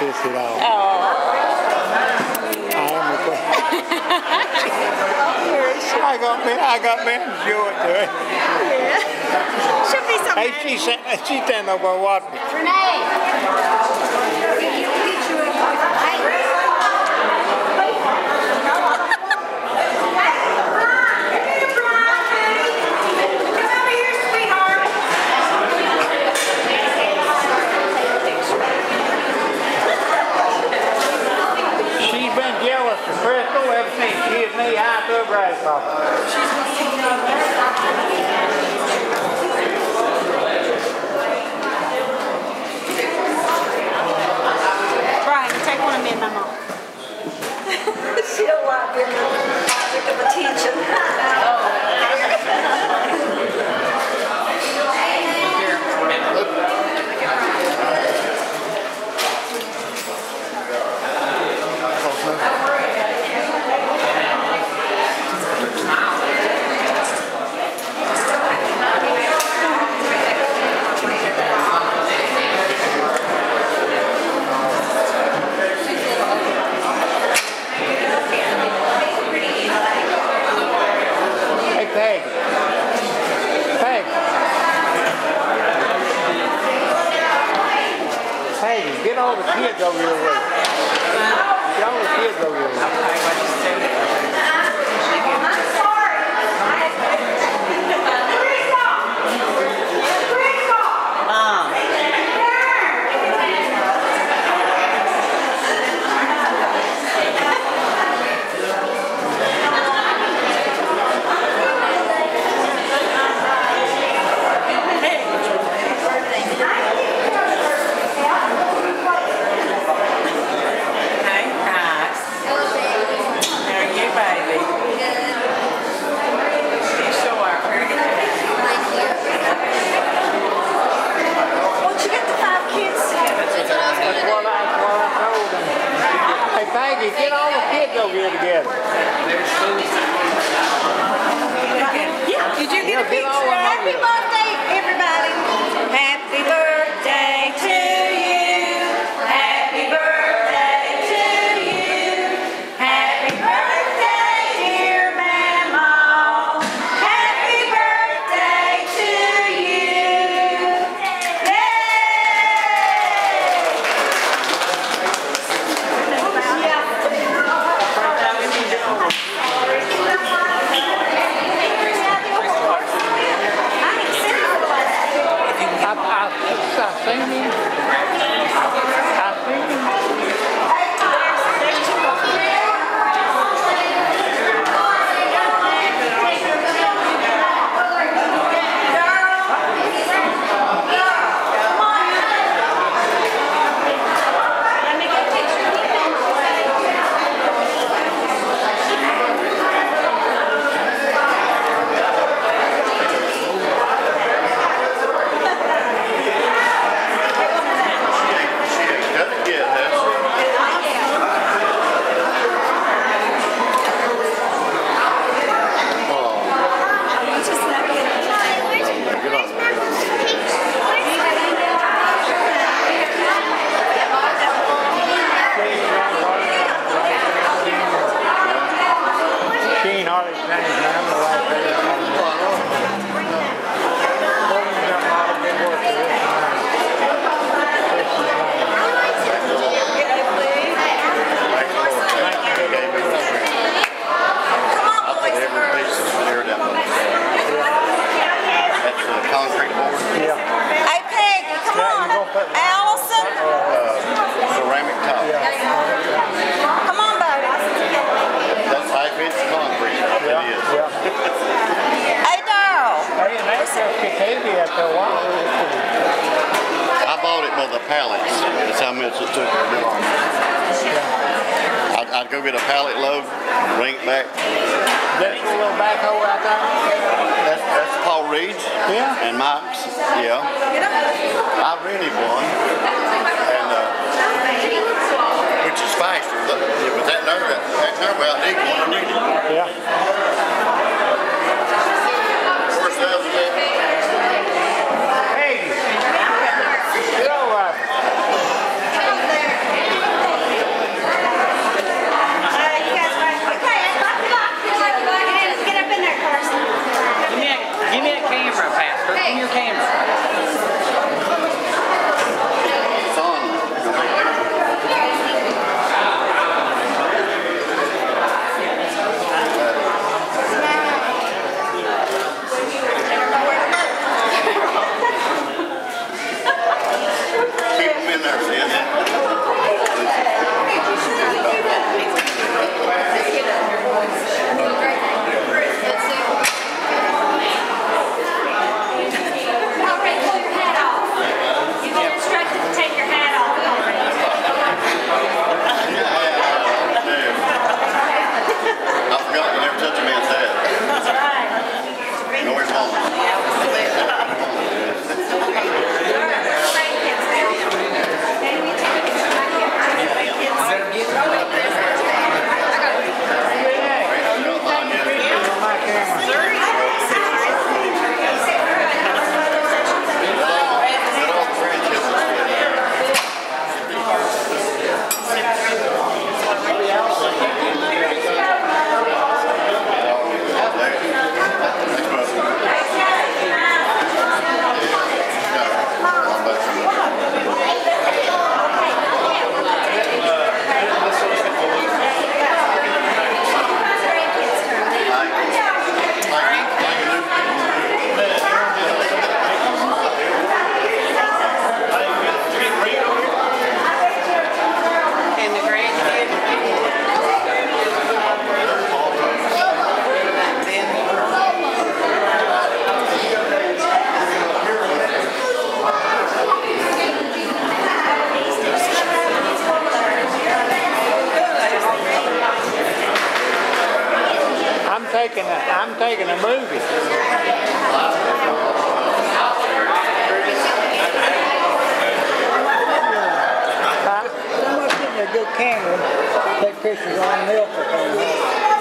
this at all. Oh. I am a I got me, I got me it to it. Yeah. Should be some. Hey, she she standing over there watching me. She's Crystal ever since she hit me high to a grasshopper. Brian, take one of me and my mom. She don't like being the object of attention. Hey, Peg. Peg. Peggy, get all the kids over way. Get all the kids over your way. Hey, guys. How are you, baby? You sure are pretty. Once you get the five kids together, That's what I, that's what I told them. Hey, get all the kids over here together. yeah, did you get a picture? I, I, I That's the concrete board, Yeah. Hey, Peggy, come Yeah, on. you gonna ceramic top. come on, buddy. That's high fence concrete, Yeah. it is. Yeah. Hey, Darrell. Hey, and that's just Katavi after a while. I bought it by the pallets. That's how much it took to do it. I'd, I'd go get a pallet load, bring it back. That's a little backhoe right there. That's, that's Paul Reed's Yeah. And Mike's. Yeah. I rented one, and uh, which is faster. But, that nerve, that nerve out deep one. Yeah. in your camera. Taking a, I'm taking a movie. Good camera. Take pictures on Milford.